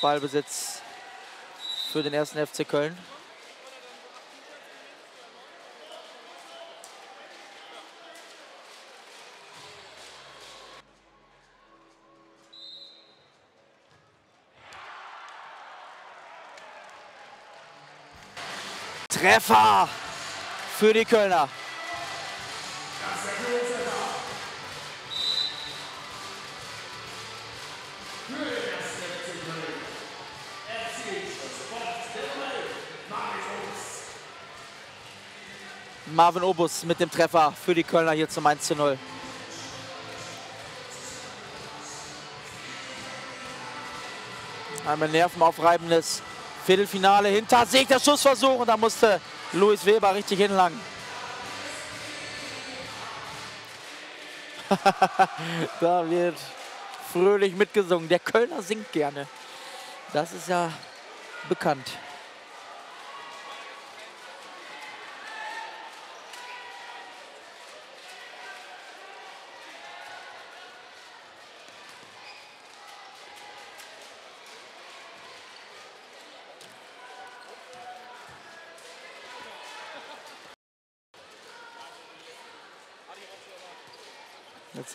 Ballbesitz für den ersten FC Köln. Treffer für die Kölner. Marvin Obus mit dem Treffer für die Kölner hier zum 1 zu 0. Ein nervenaufreibendes Viertelfinale hinter sich, der Schussversuch und da musste Luis Weber richtig hinlangen. da wird fröhlich mitgesungen. Der Kölner singt gerne. Das ist ja bekannt.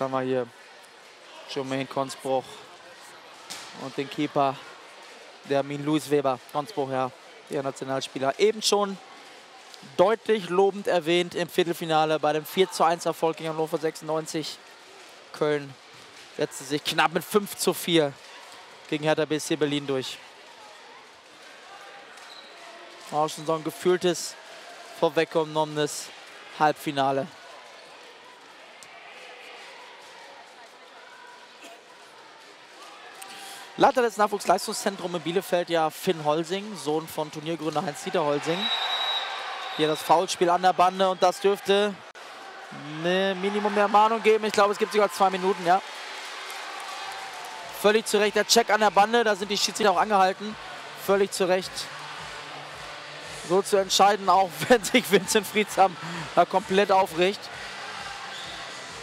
Haben wir hier Jermaine Konsbruch und den Keeper, der Min Luis Weber. Konsbruch, ja, der Nationalspieler. Eben schon deutlich lobend erwähnt im Viertelfinale bei dem 4 zu 1 Erfolg gegen Hannover 96. Köln setzte sich knapp mit 5 zu 4 gegen Hertha BSC Berlin durch. Auch schon so ein gefühltes, vorweggenommenes Halbfinale. Leiter des Nachwuchsleistungszentrums in Bielefeld ja Finn Holsing, Sohn von Turniergründer Heinz-Dieter Holsing. Hier das Foulspiel an der Bande und das dürfte eine Minimum der Mahnung geben. Ich glaube, es gibt sogar zwei Minuten, ja. Völlig zu Recht der Check an der Bande, da sind die Schiedsrichter auch angehalten. Völlig zu Recht so zu entscheiden, auch wenn sich Vincent Friedsam da komplett aufricht.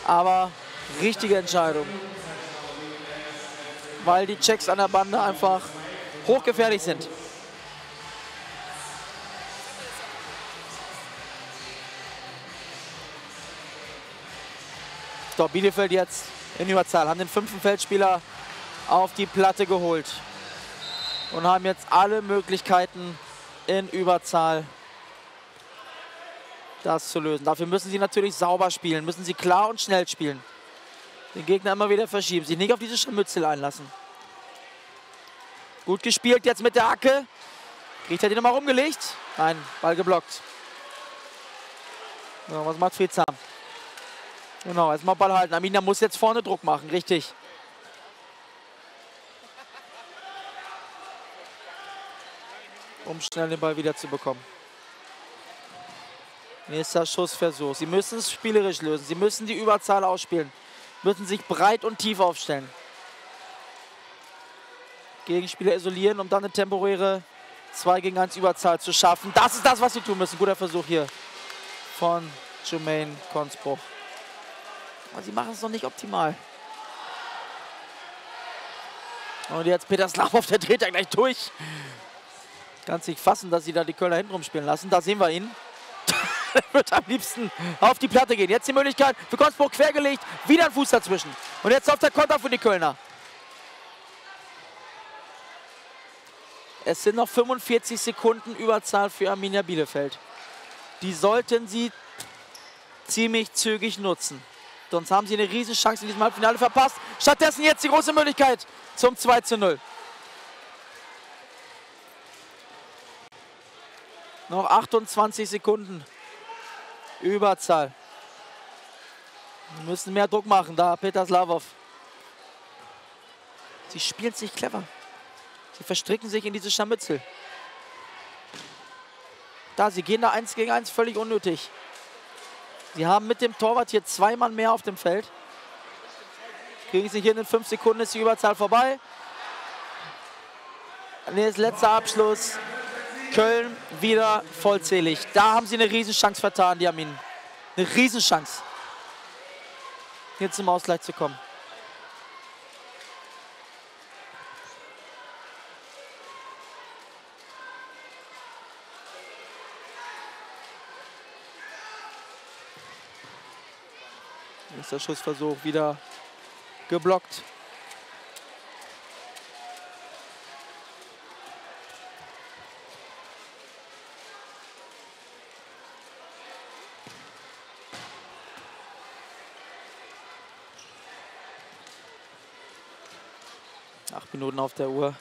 Aber richtige Entscheidung weil die Checks an der Bande einfach hochgefährlich sind. So, Bielefeld jetzt in Überzahl, haben den fünften Feldspieler auf die Platte geholt und haben jetzt alle Möglichkeiten in Überzahl das zu lösen. Dafür müssen sie natürlich sauber spielen, müssen sie klar und schnell spielen. Den Gegner immer wieder verschieben, sich nicht auf diese Scharmützel einlassen. Gut gespielt jetzt mit der Hacke. Kriegt er die nochmal rumgelegt? Nein, Ball geblockt. So, was macht Friedsam? Genau, erstmal Ball halten. Amina muss jetzt vorne Druck machen, richtig. Um schnell den Ball wieder zu bekommen. Nächster Schussversuch. Sie müssen es spielerisch lösen. Sie müssen die Überzahl ausspielen. Müssen sich breit und tief aufstellen. Gegenspieler isolieren, um dann eine temporäre 2 gegen 1 Überzahl zu schaffen. Das ist das, was sie tun müssen. Guter Versuch hier von Jermaine Konsbruch. Aber sie machen es noch nicht optimal. Und jetzt Peter Slavov, der dreht ja gleich durch. Kann sich fassen, dass sie da die Kölner hinten spielen lassen. Da sehen wir ihn. wird am liebsten auf die Platte gehen. Jetzt die Möglichkeit für Konsbruch quergelegt. Wieder ein Fuß dazwischen. Und jetzt auf der Konter für die Kölner. Es sind noch 45 Sekunden Überzahl für Arminia Bielefeld. Die sollten sie ziemlich zügig nutzen. Sonst haben sie eine Riesenchance in diesem Halbfinale verpasst. Stattdessen jetzt die große Möglichkeit zum 2 zu 0. Noch 28 Sekunden. Überzahl. Wir müssen mehr Druck machen, da Peter Slavov. Sie spielt sich clever. Sie verstricken sich in diese Scharmützel. Da, sie gehen da eins gegen eins, völlig unnötig. Sie haben mit dem Torwart hier zwei Mann mehr auf dem Feld. Kriegen sie hier in den fünf Sekunden, ist die Überzahl vorbei. Jetzt letzter Abschluss. Köln wieder vollzählig. Da haben sie eine Riesenchance vertan, die haben. Eine Riesenchance. Hier zum Ausgleich zu kommen. Nächster Schussversuch wieder geblockt. Minuten auf der Uhr.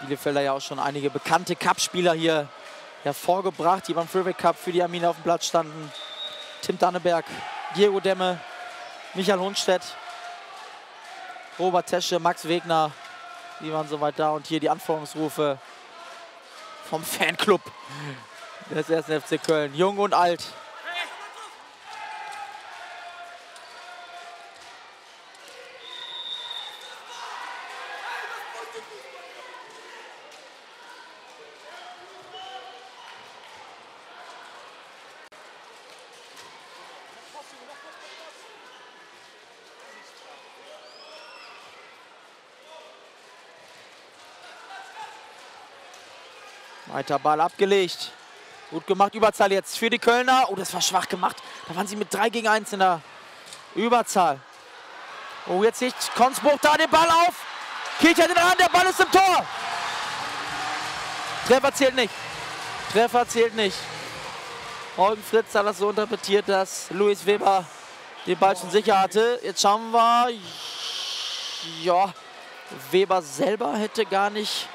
Bielefelder ja auch schon einige bekannte Cup-Spieler hier hervorgebracht, die beim Freeway Cup für die Arminia auf dem Platz standen. Tim Danneberg, Diego Demme, Michael Hundstedt, Robert Tesche, Max Wegner, die waren soweit da. Und hier die Anforderungsrufe vom Fanclub des 1. FC Köln. Jung und alt. Weiter Ball abgelegt. Gut gemacht, Überzahl jetzt für die Kölner. Oh, das war schwach gemacht. Da waren sie mit 3 gegen 1 in der Überzahl. Oh, jetzt nicht Konsbruch da den Ball auf. Kircher den ran, der Ball ist im Tor. Treffer zählt nicht. Treffer zählt nicht. Eugen Fritz hat das so interpretiert, dass Luis Weber den Ball schon sicher hatte. Jetzt schauen wir. Ja, Weber selber hätte gar nicht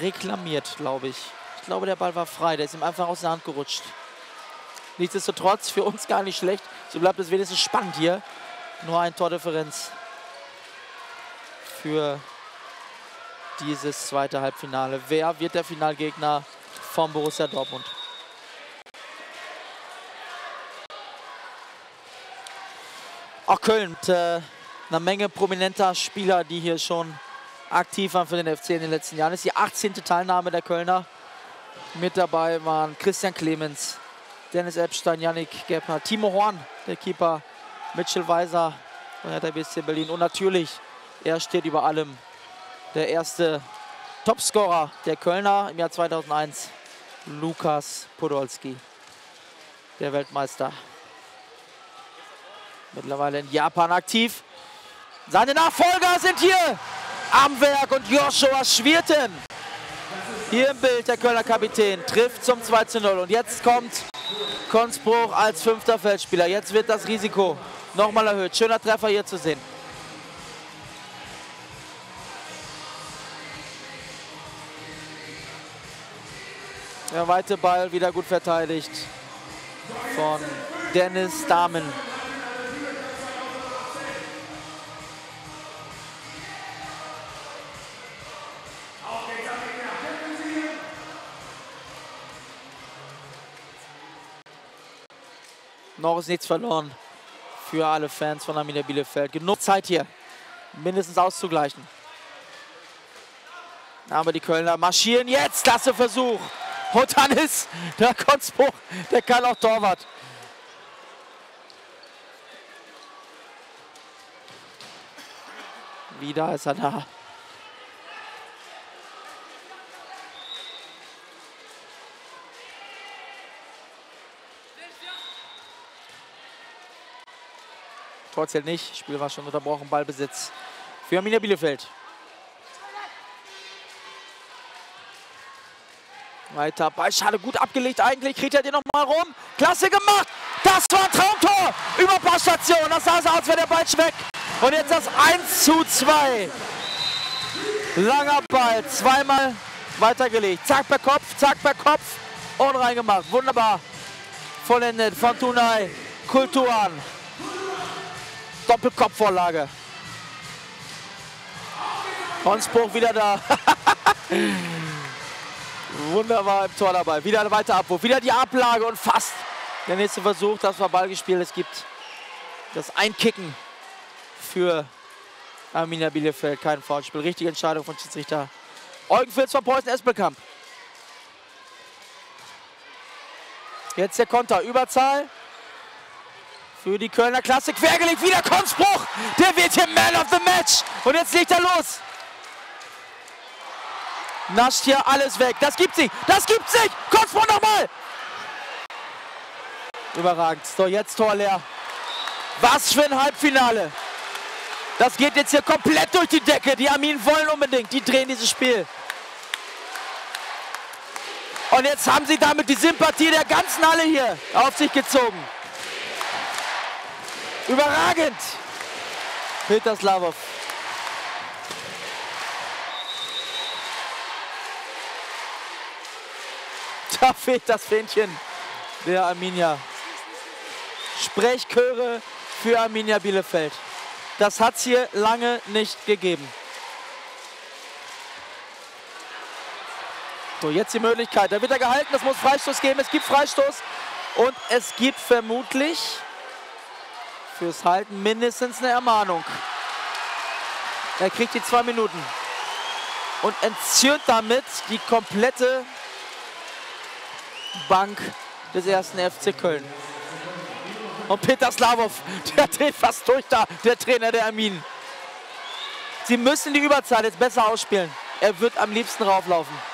reklamiert, glaube ich. Ich glaube, der Ball war frei. Der ist ihm einfach aus der Hand gerutscht. Nichtsdestotrotz für uns gar nicht schlecht. So bleibt es wenigstens spannend hier. Nur ein Tordifferenz für dieses zweite Halbfinale. Wer wird der Finalgegner vom Borussia Dortmund? Auch Köln äh, einer Menge prominenter Spieler, die hier schon aktiv waren für den FC in den letzten Jahren. Das ist die 18. Teilnahme der Kölner. Mit dabei waren Christian Clemens, Dennis Epstein, Yannick Gebhardt, Timo Horn, der Keeper, Mitchell Weiser von Hertha BSC Berlin. Und natürlich, er steht über allem, der erste Topscorer der Kölner im Jahr 2001, Lukas Podolski, der Weltmeister. Mittlerweile in Japan aktiv. Seine Nachfolger sind hier am Werk und Joshua Schwirten. Hier im Bild der Kölner Kapitän trifft zum 2 zu 0. Und jetzt kommt Konspruch als fünfter Feldspieler. Jetzt wird das Risiko nochmal erhöht. Schöner Treffer hier zu sehen. Der weite Ball wieder gut verteidigt von Dennis Dahmen. Noch ist nichts verloren für alle Fans von Arminia Bielefeld. Genug Zeit hier, mindestens auszugleichen. Aber die Kölner marschieren jetzt. Klasse Versuch. Und dann ist der Kotzbruch, der kann auch Torwart. Wieder ist er da. Tor zählt nicht. Spiel war schon unterbrochen. Ballbesitz für Arminia Bielefeld. Weiter Ball, schade, gut abgelegt eigentlich. Kriegt er den nochmal rum. Klasse gemacht. Das war ein Traumtor. Überpassstation. Das sah so aus, wäre der Ball weg. Und jetzt das 1 zu 2. Langer Ball. Zweimal weitergelegt. Zack per Kopf, zack per Kopf. Und reingemacht. Wunderbar. Vollendet von Tunai. Kulturan. Doppelkopfvorlage. Honsbruch wieder da. Wunderbar im Tor dabei. Wieder ein weiter Abwurf. Wieder die Ablage und fast der nächste Versuch. Das war Ballgespiel. Es gibt das Einkicken für Arminia Bielefeld. Kein Foulspiel. Richtige Entscheidung von Schiedsrichter Eugen Filz von Preußen Espelkamp. Jetzt der Konter. Überzahl für die Kölner Klasse quergelegt. Wieder Konspruch. Der wird hier Man of the Match. Und jetzt legt er los. Nascht hier alles weg. Das gibt sich. Das gibt sich. Konspruch nochmal. Überragend. So, jetzt Tor leer. Was für ein Halbfinale. Das geht jetzt hier komplett durch die Decke. Die Armin wollen unbedingt. Die drehen dieses Spiel. Und jetzt haben sie damit die Sympathie der ganzen Halle hier auf sich gezogen. Überragend. Peter Slavov. Da fehlt das Fähnchen der Arminia. Sprechchöre für Arminia Bielefeld. Das hat es hier lange nicht gegeben. So, jetzt die Möglichkeit. Da wird er gehalten. Es muss Freistoß geben. Es gibt Freistoß. Und es gibt vermutlich fürs Halten mindestens eine Ermahnung. Er kriegt die zwei Minuten. Und entzürnt damit die komplette Bank des ersten FC Köln. Und Peter Slavov, der dreht fast durch da, der Trainer der Armin. Sie müssen die Überzahl jetzt besser ausspielen. Er wird am liebsten rauflaufen.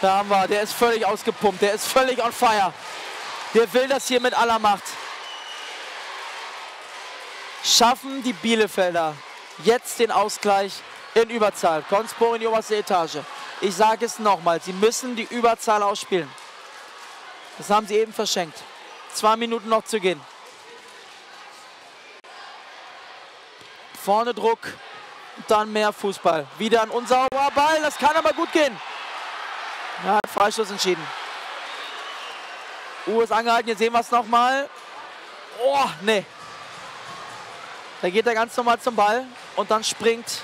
Da haben wir, der ist völlig ausgepumpt, der ist völlig on fire. Der will das hier mit aller Macht. Schaffen die Bielefelder jetzt den Ausgleich in Überzahl. Konspor in die oberste Etage. Ich sage es nochmal, sie müssen die Überzahl ausspielen. Das haben sie eben verschenkt. Zwei Minuten noch zu gehen. Vorne Druck, dann mehr Fußball. Wieder ein unsauberer Ball, das kann aber gut gehen. Ja, Freistoß entschieden. Uhr ist angehalten, jetzt sehen wir es nochmal. Oh, nee. Da geht er ganz normal zum Ball und dann springt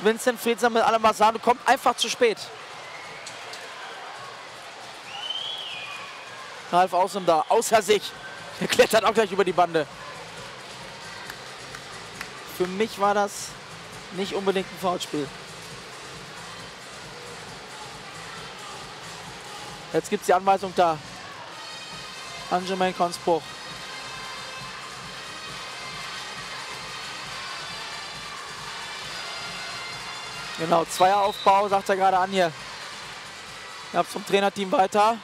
Vincent Friedsam mit allem was sagen, kommt einfach zu spät. Ralf Außen da, außer sich. Er klettert auch gleich über die Bande. Für mich war das nicht unbedingt ein Foulspiel. Jetzt gibt es die Anweisung da. Angemein Konspruch. Genau, Zweieraufbau, sagt er gerade an hier. Ja, zum Trainerteam weiter.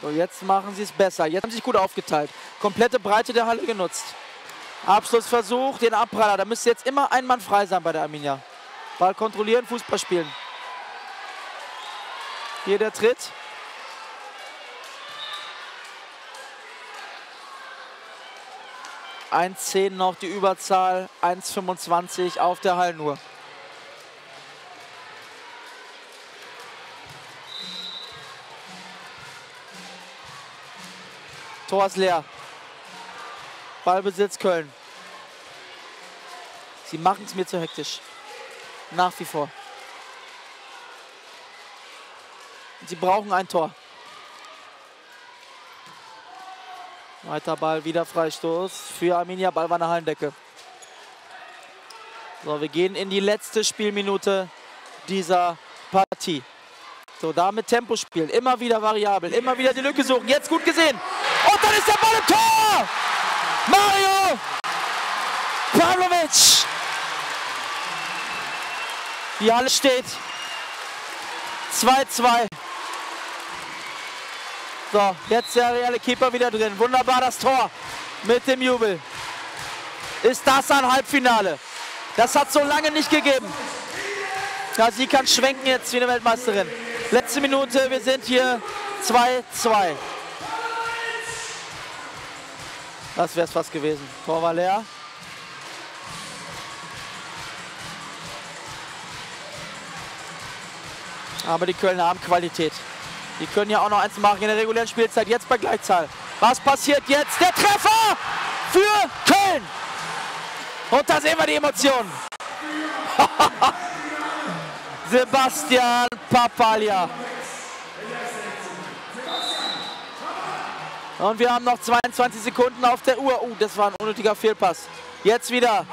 So, jetzt machen sie es besser. Jetzt haben sie sich gut aufgeteilt. Komplette Breite der Halle genutzt. Abschlussversuch, den Abpraller. Da müsste jetzt immer ein Mann frei sein bei der Arminia. Ball kontrollieren, Fußball spielen. Hier der Tritt. 1,10 noch die Überzahl, 1,25 auf der Hallenuhr. Tor ist leer. Ballbesitz Köln. Sie machen es mir zu hektisch. Nach wie vor. Sie brauchen ein Tor. Weiter Ball, wieder Freistoß für Arminia. Ball war eine Hallendecke. So, wir gehen in die letzte Spielminute dieser Partie. So, damit Tempo spielen. Immer wieder variabel. Immer wieder die Lücke suchen. Jetzt gut gesehen. Und dann ist der Ball im Tor! Mario Pavlovic. Die Halle steht. 2-2. So, jetzt der reale Keeper wieder drin. Wunderbar das Tor mit dem Jubel. Ist das ein Halbfinale? Das hat so lange nicht gegeben. Ja, sie kann schwenken jetzt wie eine Weltmeisterin. Letzte Minute, wir sind hier 2-2. Das wäre es fast gewesen. Tor war leer. Aber die Kölner haben Qualität. Die können ja auch noch eins machen in der regulären Spielzeit. Jetzt bei Gleichzahl. Was passiert jetzt? Der Treffer für Köln. Und da sehen wir die Emotionen. Sebastian Papalia. Und wir haben noch 22 Sekunden auf der Uhr. Uh, das war ein unnötiger Fehlpass. Jetzt wieder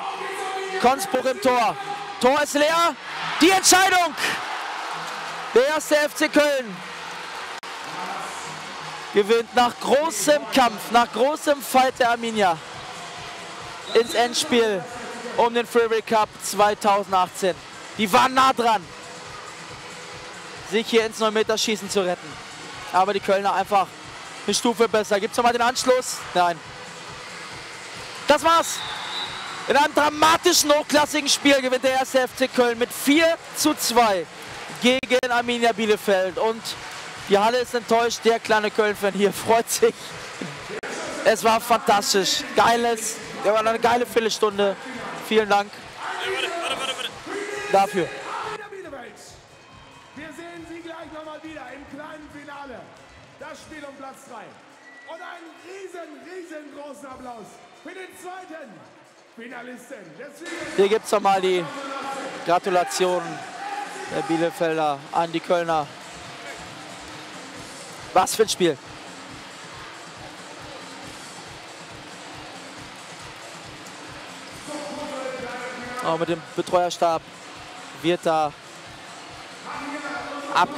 Konspruch im Tor. Tor ist leer. Die Entscheidung. Der erste FC Köln gewinnt nach großem Kampf, nach großem Fight der Arminia ins Endspiel um den Freeway Cup 2018. Die waren nah dran, sich hier ins 9-Meter-Schießen zu retten. Aber die Kölner einfach eine Stufe besser. Gibt es nochmal den Anschluss? Nein. Das war's. In einem dramatischen, hochklassigen Spiel gewinnt der erste FC Köln mit 4 zu 2 gegen Arminia Bielefeld. Und die Halle ist enttäuscht. Der kleine Köln-Fan hier freut sich. Es war fantastisch. Geiles, ja, war eine geile Viertelstunde. Vielen Dank dafür. Wir sehen Sie gleich nochmal wieder im kleinen Finale. Das Spiel um Platz 3. Und einen riesen, riesengroßen Applaus für den zweiten Finalisten. Hier gibt es nochmal die Gratulation der Bielefelder an die Kölner. Was für ein Spiel. Auch mit dem Betreuerstab wird da abgeklärt.